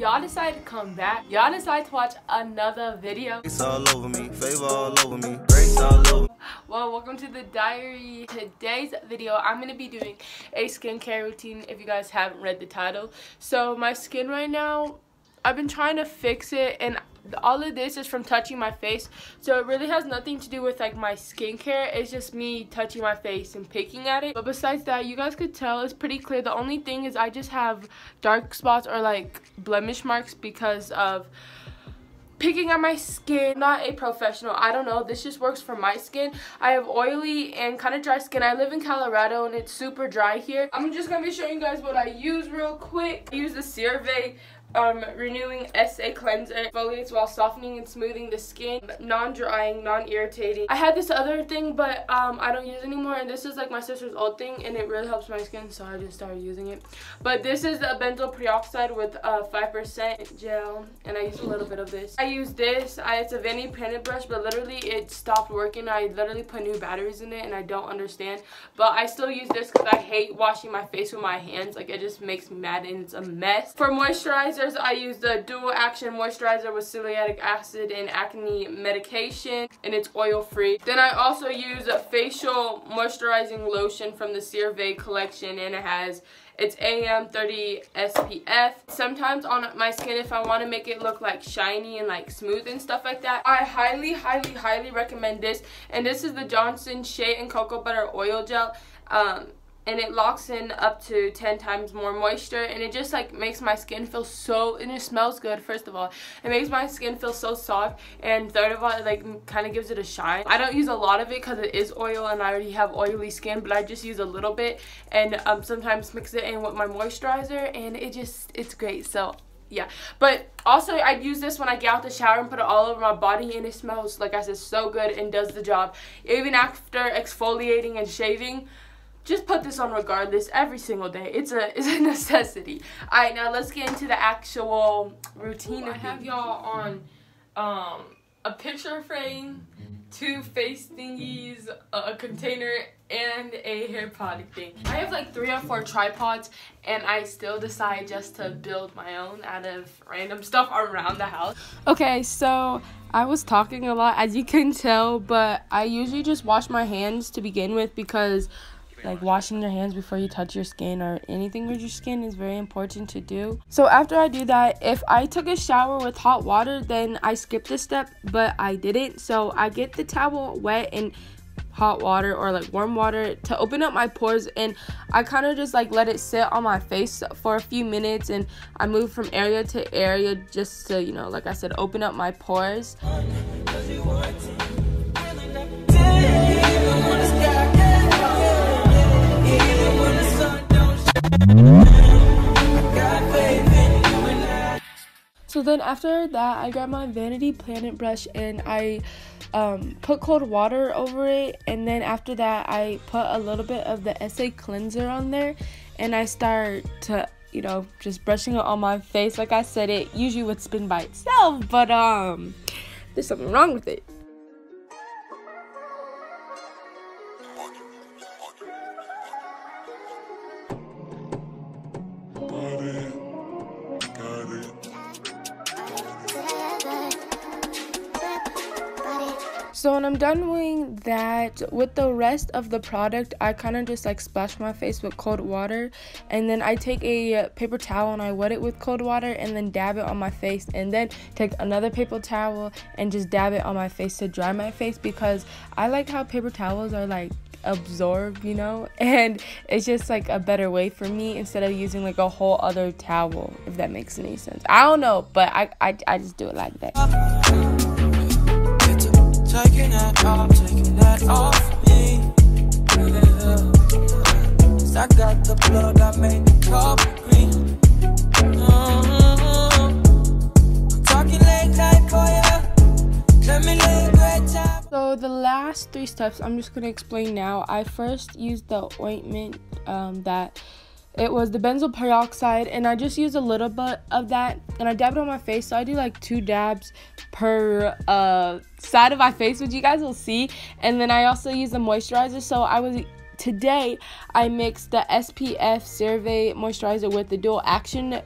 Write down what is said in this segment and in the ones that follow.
y'all decided to come back. Y'all decided to watch another video. It's all over me, favor all over me, grace all over Well, welcome to the diary. Today's video, I'm going to be doing a skincare routine if you guys haven't read the title. So my skin right now, I've been trying to fix it and all of this is from touching my face. So it really has nothing to do with like my skincare. It's just me touching my face and picking at it. But besides that you guys could tell it's pretty clear. The only thing is I just have dark spots or like blemish marks because of picking at my skin. Not a professional. I don't know. This just works for my skin. I have oily and kind of dry skin. I live in colorado and it's super dry here. I'm just gonna be showing you guys what i use real quick. I use the cerave um, renewing SA cleanser exfoliates while softening and smoothing the skin, non-drying, non-irritating. I had this other thing, but um, I don't use anymore, and this is like my sister's old thing, and it really helps my skin, so I just started using it. But this is the benzoyl peroxide with 5% uh, gel, and I use a little bit of this. I use this. I, it's a Vanity Planet brush, but literally it stopped working. I literally put new batteries in it, and I don't understand. But I still use this because I hate washing my face with my hands. Like, it just makes me mad, and it's a mess. For moisturizer, I use the Dual Action Moisturizer with Salicylic Acid and Acne Medication, and it's oil-free. Then I also use a facial moisturizing lotion from the CeraVe collection, and it has it's AM30 SPF. Sometimes on my skin, if I want to make it look like shiny and like smooth and stuff like that, I highly, highly, highly recommend this. And this is the Johnson Shea and Cocoa Butter Oil Gel. Um, and it locks in up to 10 times more moisture and it just like makes my skin feel so and it smells good first of all. It makes my skin feel so soft and third of all it like kind of gives it a shine. I don't use a lot of it because it is oil and i already have oily skin but i just use a little bit and um, sometimes mix it in with my moisturizer and it just it's great so yeah. But also i use this when i get out the shower and put it all over my body and it smells like i said so good and does the job. Even after exfoliating and shaving just put this on regardless every single day. It's a it's a necessity. All right, now let's get into the actual routine. I have y'all on um, a picture frame, two face thingies, a container, and a hair product thing. I have like three or four tripods, and I still decide just to build my own out of random stuff around the house. Okay, so I was talking a lot, as you can tell, but I usually just wash my hands to begin with because like washing your hands before you touch your skin or anything with your skin is very important to do. So after I do that, if I took a shower with hot water, then I skipped this step, but I didn't. So I get the towel wet and hot water or like warm water to open up my pores and I kind of just like let it sit on my face for a few minutes and I move from area to area just to you know like I said open up my pores So then after that, I got my Vanity Planet brush and I um, put cold water over it. And then after that, I put a little bit of the SA cleanser on there. And I start to, you know, just brushing it on my face. Like I said, it usually would spin by itself. But um, there's something wrong with it. So when I'm done doing that, with the rest of the product, I kind of just like splash my face with cold water. And then I take a paper towel and I wet it with cold water and then dab it on my face. And then take another paper towel and just dab it on my face to dry my face because I like how paper towels are like absorb, you know? And it's just like a better way for me instead of using like a whole other towel, if that makes any sense. I don't know, but I, I, I just do it like that. Taking that off, taking that off me. I got the blood that made the coffee green. So the last three steps I'm just gonna explain now. I first used the ointment um, that it was the benzoyl peroxide and I just used a little bit of that and I dabbed it on my face so I do like two dabs per uh, side of my face which you guys will see and then I also use the moisturizer so I was today I mixed the SPF CeraVe moisturizer with the dual action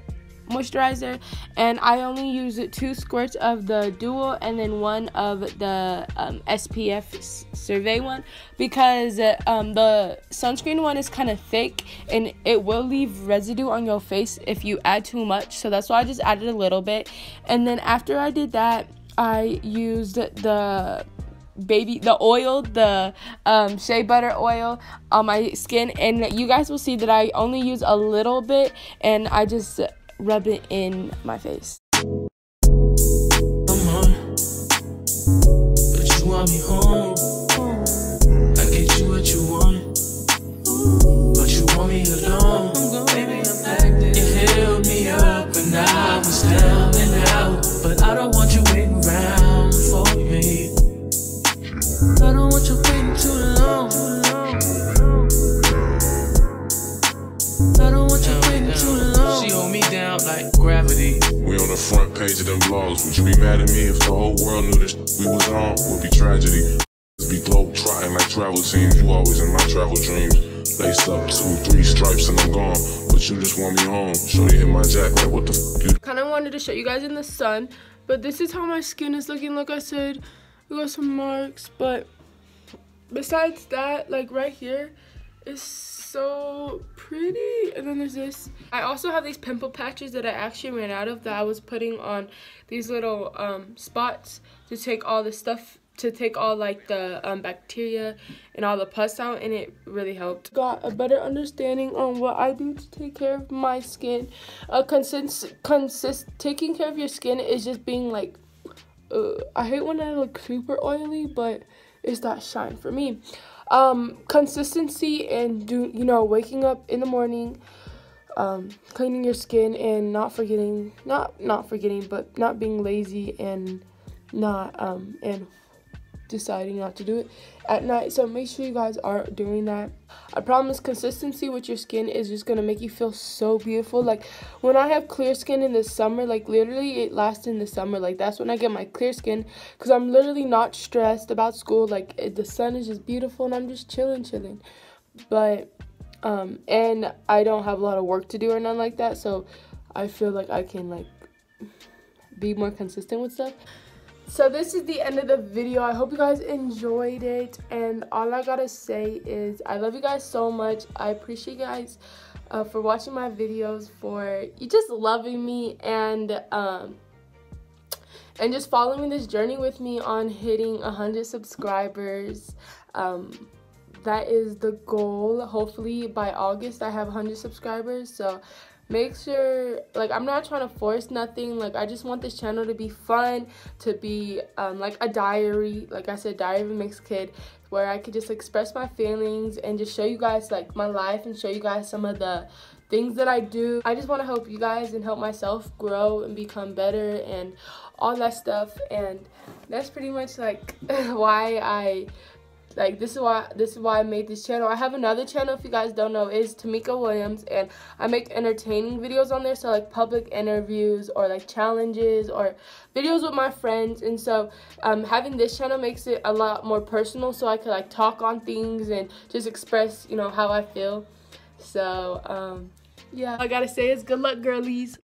moisturizer and I only use two squirts of the dual and then one of the um, SPF CeraVe one because um, the sunscreen one is kind of thick and it will leave residue on your face if you add too much so that's why I just added a little bit. And then after I did that I used the baby the oil the um, shea butter oil on my skin and you guys will see that I only use a little bit and I just rub it in my face want me home. Front page of them blogs. Would you be mad at me if the whole world knew this we was on? Would be tragedy. Be globe trotting like travel teams. You always in my travel dreams. Lace up two, three stripes and I'm gone. But you just want me home. You hit my jack like what the f you. Kind of wanted to show you guys in the sun, but this is how my skin is looking. Like I said, we got some marks, but besides that, like right here, is so pretty. And then there's this. I also have these pimple patches that I actually ran out of that I was putting on these little um, spots to take all the stuff to take all like the um, bacteria and all the pus out and it really helped. Got a better understanding on what I do to take care of my skin. Uh, consist, consist, taking care of your skin is just being like, uh, I hate when I look super oily, but it's that shine for me. Um, consistency and do you know waking up in the morning, um, cleaning your skin and not forgetting, not not forgetting, but not being lazy and not um and deciding not to do it at night. So make sure you guys are doing that. I promise consistency with your skin is just to make you feel so beautiful. Like when I have clear skin in the summer, like literally it lasts in the summer. Like that's when I get my clear skin because I'm literally not stressed about school. Like it, the sun is just beautiful and I'm just chilling, chilling. But, um, and I don't have a lot of work to do or nothing like that. So I feel like I can like be more consistent with stuff so this is the end of the video. I hope you guys enjoyed it. And all i gotta say is i love you guys so much. I appreciate you guys uh, for watching my videos for you just loving me and um and just following this journey with me on hitting 100 subscribers. Um that is the goal. Hopefully by august i have 100 subscribers. So make sure like i'm not trying to force nothing. Like i just want this channel to be fun to be um, like a diary. Like i said diary of a mixed kid where i could just express my feelings and just show you guys like my life and show you guys some of the things that i do. I just want to help you guys and help myself grow and become better and all that stuff. And that's pretty much like why i like this is why this is why I made this channel. I have another channel if you guys don't know is Tamika Williams and I make entertaining videos on there so like public interviews or like challenges or videos with my friends and so um, having this channel makes it a lot more personal so I could like talk on things and just express you know how I feel. So um, yeah, I gotta say is good luck girlies.